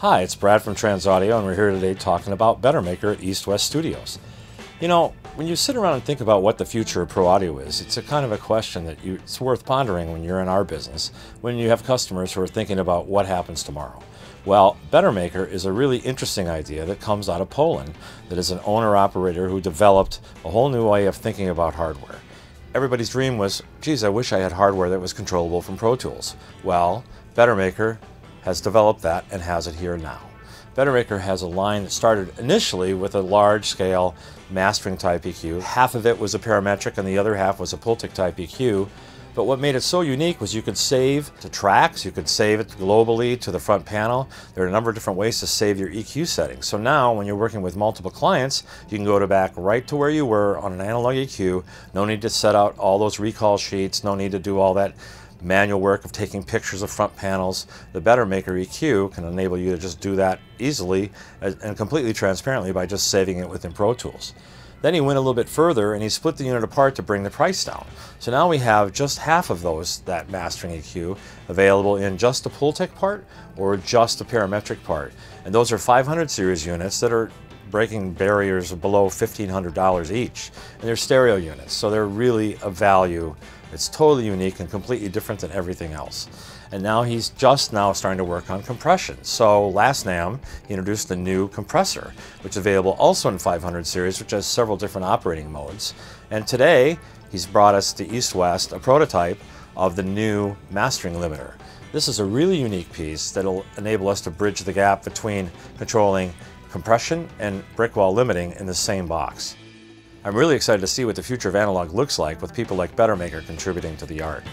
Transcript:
Hi, it's Brad from Trans Audio, and we're here today talking about BetterMaker at East West Studios. You know, when you sit around and think about what the future of pro audio is, it's a kind of a question that you, it's worth pondering when you're in our business, when you have customers who are thinking about what happens tomorrow. Well, BetterMaker is a really interesting idea that comes out of Poland that is an owner operator who developed a whole new way of thinking about hardware. Everybody's dream was, geez, I wish I had hardware that was controllable from Pro Tools. Well, BetterMaker has developed that and has it here now. BetterMaker has a line that started initially with a large scale mastering type EQ. Half of it was a parametric and the other half was a Pultec type EQ. But what made it so unique was you could save to tracks, you could save it globally to the front panel. There are a number of different ways to save your EQ settings. So now when you're working with multiple clients, you can go to back right to where you were on an analog EQ. No need to set out all those recall sheets, no need to do all that manual work of taking pictures of front panels. The Better Maker EQ can enable you to just do that easily and completely transparently by just saving it within Pro Tools. Then he went a little bit further and he split the unit apart to bring the price down. So now we have just half of those, that mastering EQ, available in just the tech part or just the parametric part. And those are 500 series units that are breaking barriers below $1,500 each. And they're stereo units, so they're really a value. It's totally unique and completely different than everything else. And now he's just now starting to work on compression. So last NAMM, he introduced the new compressor, which is available also in 500 series, which has several different operating modes. And today, he's brought us to East West a prototype of the new mastering limiter. This is a really unique piece that'll enable us to bridge the gap between controlling compression and brick wall limiting in the same box. I'm really excited to see what the future of analog looks like with people like BetterMaker contributing to the art.